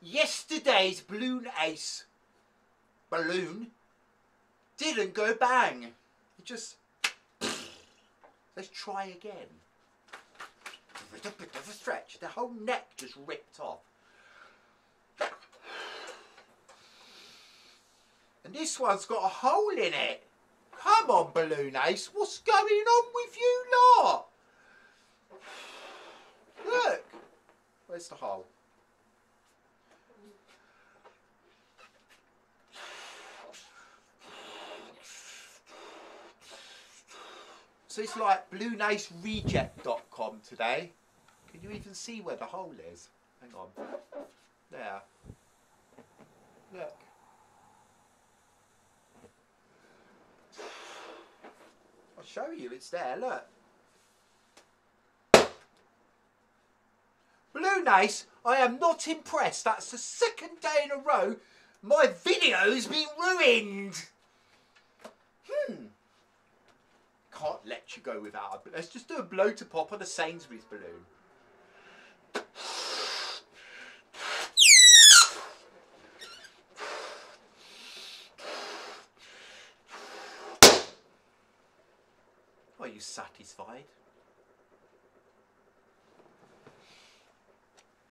Yesterday's balloon ace balloon didn't go bang. It just. Let's try again. A bit of a stretch. The whole neck just ripped off. And this one's got a hole in it. Come on, Balloon Ace. What's going on with you lot? Look. Where's the hole? So it's like bluenacereject.com today. Can you even see where the hole is? Hang on. There. Look. I'll show you, it's there, look. Bluenace, I am not impressed. That's the second day in a row my video's been ruined. You go without a... Let's just do a blow to pop on a Sainsbury's balloon. Are you satisfied?